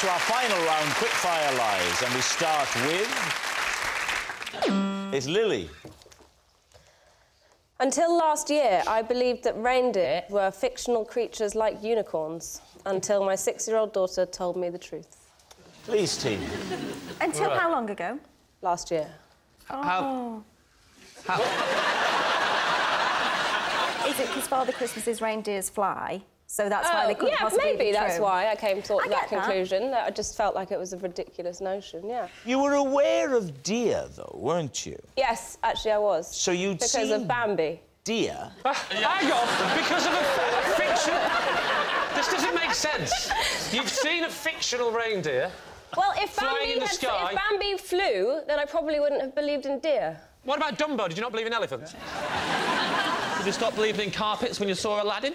to our final round, quickfire lies, and we start with. It's Lily. Until last year, I believed that reindeer were fictional creatures like unicorns, until my six-year-old daughter told me the truth. Please, team. Until how long ago? Last year. How? How? Is it because Father Christmas's reindeers fly? So that's why they oh, couldn't Oh, yeah, possibly maybe be that's true? why I came to I that conclusion. That I just felt like it was a ridiculous notion, yeah. You were aware of deer, though, weren't you? Yes, actually I was. So you'd Because seen of Bambi. deer. Ah, hang on, because of a, a fiction. This doesn't make sense. You've seen a fictional reindeer. Well, if Bambi, in the had, sky. if Bambi flew, then I probably wouldn't have believed in deer. What about Dumbo? Did you not believe in elephants? Did you stop believing in carpets when you saw Aladdin?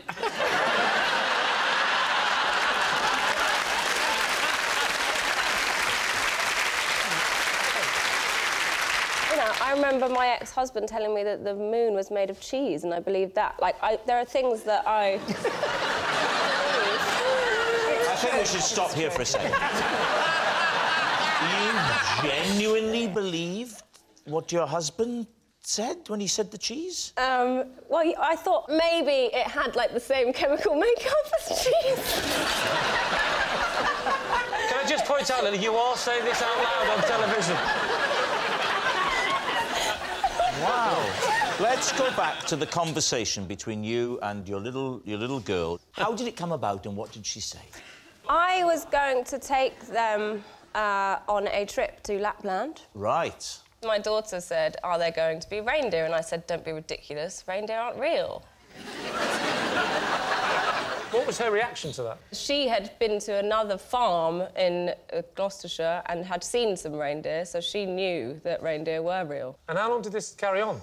You I remember my ex-husband telling me that the moon was made of cheese, and I believed that. Like, I, there are things that I. I think we should stop here for a second. you genuinely believed what your husband said when he said the cheese? Um, well, I thought maybe it had like the same chemical makeup as cheese. Can I just point out, Lily, you are saying this out loud on television. Wow. Let's go back to the conversation between you and your little your little girl. How did it come about and what did she say? I was going to take them uh, on a trip to Lapland. Right. My daughter said, Are there going to be reindeer? And I said, Don't be ridiculous. Reindeer aren't real. What was her reaction to that? She had been to another farm in uh, Gloucestershire and had seen some reindeer, so she knew that reindeer were real. And how long did this carry on?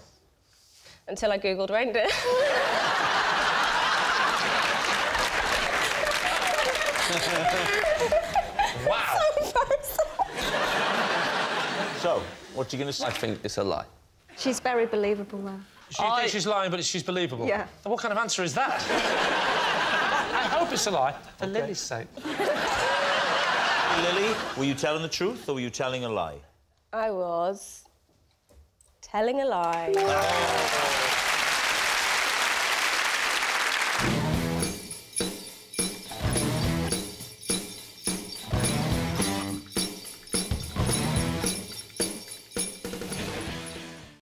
Until I googled reindeer. Wow. So, what are you going to say? I think it's a lie. She's very believable, though. She thinks she's lying, but she's believable. Yeah. And what kind of answer is that? I hope it's a lie, for Lily's sake. Lily, were you telling the truth or were you telling a lie? I was telling a lie. Oh.